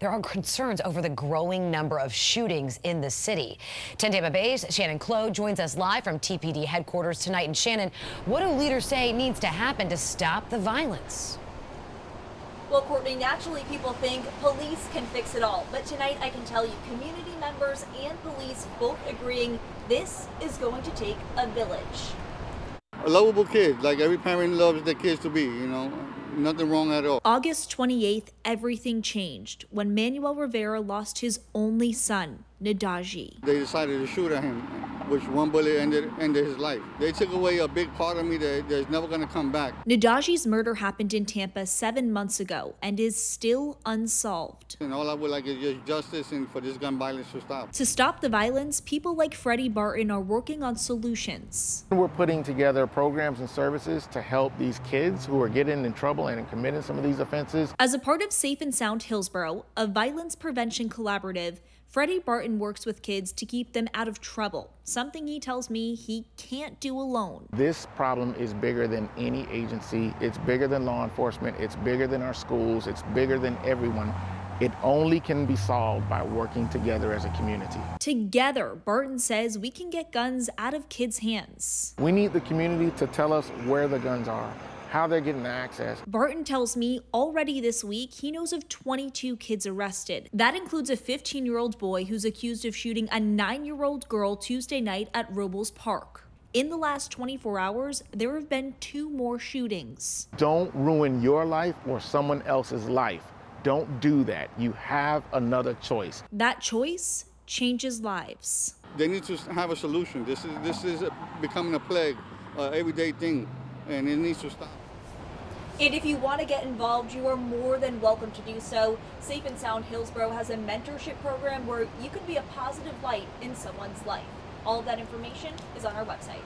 there are concerns over the growing number of shootings in the city. 10 Tampa Bay's Shannon Clow joins us live from TPD headquarters tonight. And Shannon, what do leaders say needs to happen to stop the violence? Well, Courtney, naturally people think police can fix it all. But tonight I can tell you community members and police both agreeing this is going to take a village. A lovable kid, like every parent loves their kids to be, you know. Nothing wrong at all. August 28th, everything changed when Manuel Rivera lost his only son, Nadji. They decided to shoot at him, which one bullet ended, ended his life. They took away a big part of me that that's never going to come back. Nadji's murder happened in Tampa seven months ago and is still unsolved. And all I would like is just justice and for this gun violence to stop. To stop the violence, people like Freddie Barton are working on solutions. We're putting together programs and services to help these kids who are getting in trouble and committing some of these offenses. As a part of Safe and Sound Hillsborough, a violence prevention collaborative, Freddie Barton works with kids to keep them out of trouble, something he tells me he can't do alone. This problem is bigger than any agency. It's bigger than law enforcement. It's bigger than our schools. It's bigger than everyone. It only can be solved by working together as a community. Together, Barton says we can get guns out of kids' hands. We need the community to tell us where the guns are how they're getting access. Barton tells me already this week he knows of 22 kids arrested. That includes a 15 year old boy who's accused of shooting a nine year old girl Tuesday night at Robles Park. In the last 24 hours, there have been two more shootings. Don't ruin your life or someone else's life. Don't do that. You have another choice. That choice changes lives. They need to have a solution. This is this is becoming a plague, uh, everyday thing, and it needs to stop. And if you want to get involved, you are more than welcome to do so. Safe and Sound Hillsborough has a mentorship program where you can be a positive light in someone's life. All of that information is on our website.